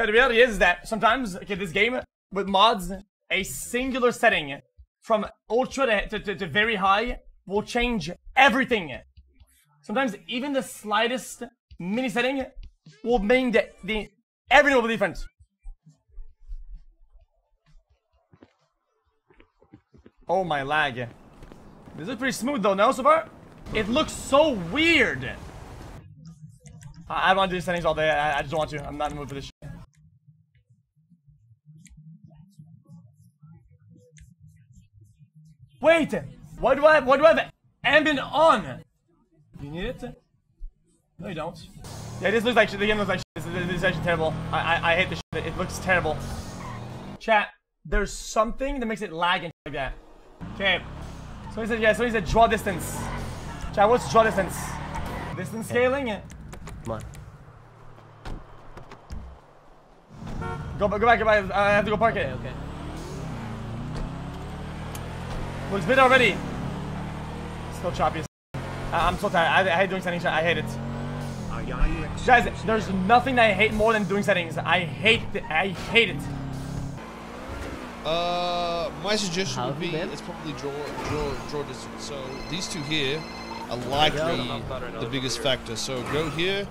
Chat, the reality is that sometimes, okay, this game with mods, a singular setting from ultra to, to, to, to very high will change everything. Sometimes even the slightest mini setting will make the, the everything will be different. Oh my lag. This is pretty smooth though, no, so far? It looks so weird. I, I don't want to do these settings all day. I, I just don't want to. I'm not in the mood for this shit. Wait! Why do I have, why do I have ambient on? You need it? No, you don't. Yeah, this looks like shit. The game looks like shit. This, this is actually terrible. I, I, I hate this shit. It looks terrible. Chat, there's something that makes it lag and like that. Okay. So he said, yeah, so he said draw distance. Chat, what's draw distance? Distance scaling? Come on. Go, go back, go back. I have to go park Okay, it. okay. Looks bit already. Still choppy. as I, I'm so tired. I, I hate doing settings. I hate it. Guys, there's nothing that I hate more than doing settings. I hate it. I hate it. Uh, my suggestion How's would be it been? it's probably draw, draw, draw distance. So these two here are likely the biggest factor. So go here.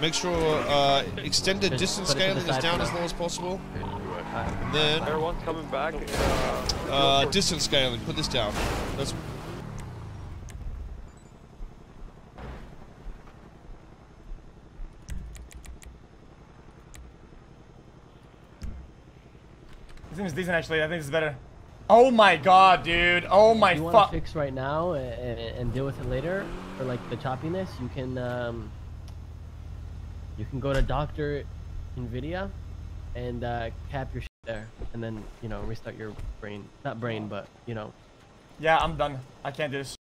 Make sure uh, extended distance put it to the scaling is down as low as possible. And then Everyone's coming back. Uh, uh, distance scaling. Put this down. That's This seems decent actually. I think this is better. Oh my god, dude. Oh my you want to fuck. fix right now and, and deal with it later, or like the choppiness, you can um, you can go to Doctor Nvidia and uh, cap your shit there, and then you know restart your brain, not brain, but you know. Yeah, I'm done. I can't do this.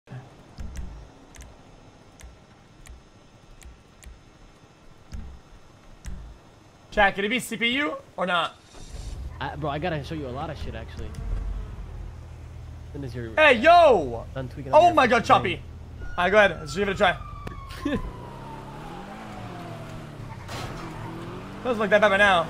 Chat, can it be CPU or not? I, bro, I gotta show you a lot of shit actually. As soon as you're Hey, yo! Oh my god, choppy. Alright, go ahead. Let's give it a try. Doesn't look that bad by now.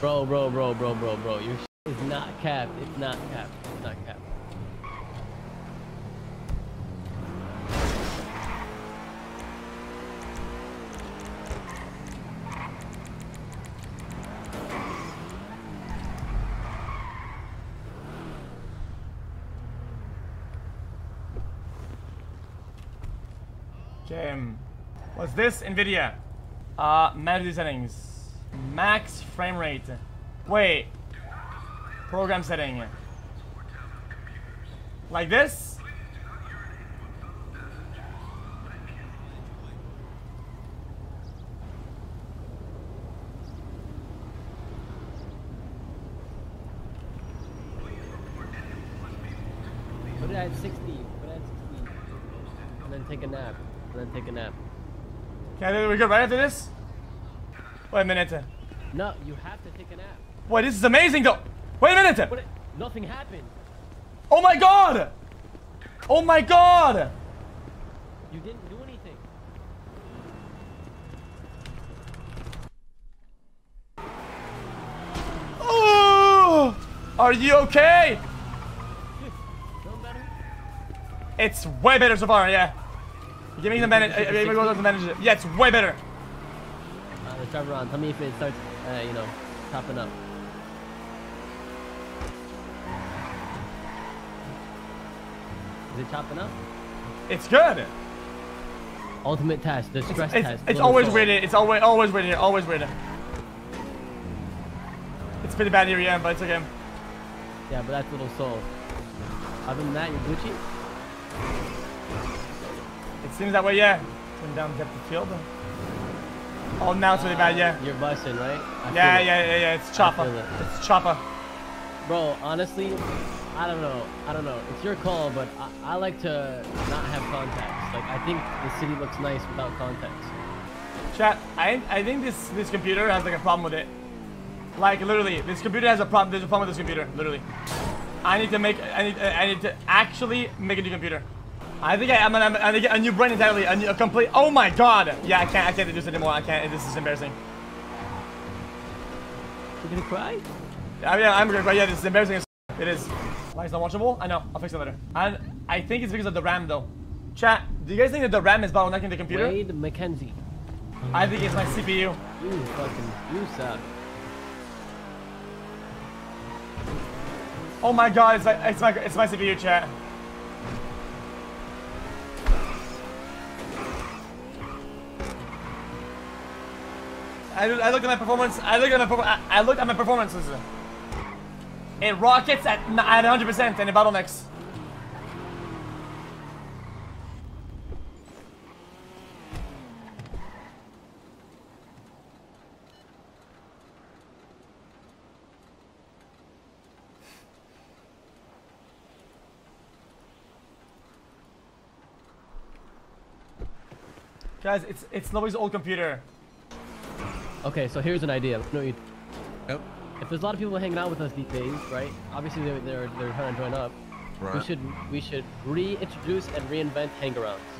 Bro, bro, bro, bro, bro, bro. Your shit is not capped. It's not capped. It's not capped. Um, What's this? NVIDIA. Uh, manage settings. Max frame rate. Wait. Program setting. Like this? Put it at 60. Put it at 60. And then take a nap. And then take a nap. Okay, then we good right after this? Wait a minute. No, you have to take a nap. Wait, this is amazing though. Wait a minute. But nothing happened. Oh my god! Oh my god! You didn't do anything. Oh! Are you okay? It's way better so far, yeah. Give me the manage. Uh, go to the manager. Yeah, it's way better. Drive around. Tell me if it starts, uh, you know, popping up. Is it chopping up? It's good. Ultimate test, the stress It's, test. it's Little always winning. It's always always here. Always weird. It's pretty bad here, yeah, but it's okay. Yeah, but that's little soul. Other than that, you're Gucci. It seems that way, yeah. Turn down depth of field. Oh, now it's really bad, yeah. You're busting, right? I Yeah, yeah, yeah, yeah. It's chopper. it. It's chopper. Bro, honestly, I don't know. I don't know. It's your call, but I, I like to not have contacts. Like, I think the city looks nice without contacts. Chat. I I think this this computer has like a problem with it. Like literally, this computer has a problem. There's a problem with this computer. Literally, I need to make. I need. I need to actually make a new computer. I think I, I'm gonna. I'm gonna get a new brain entirely. A, new, a complete. Oh my god. Yeah, I can't. I can't do this anymore. I can't. This is embarrassing. You gonna cry? Yeah, yeah, I'm gonna. Cry, yeah, this is embarrassing. It is. Why is it not watchable? I know. I'll fix it later. And I think it's because of the RAM though. Chat. Do you guys think that the RAM is bottlenecking the computer? Wade McKenzie. I think it's my CPU. You fucking, you suck. Oh my god, it's my, it's my, it's my CPU chat. I, look- I looked at my performance. I look at my perfor- I, looked at my performances. It rockets at at 100% and it bottlenecks. Guys, it's it's Louis' old computer. Okay, so here's an idea. No, you, Yep. if there's a lot of people hanging out with us these days, right? Obviously they're they're, they're trying to join up. Right. We should we should reintroduce and reinvent hangarounds.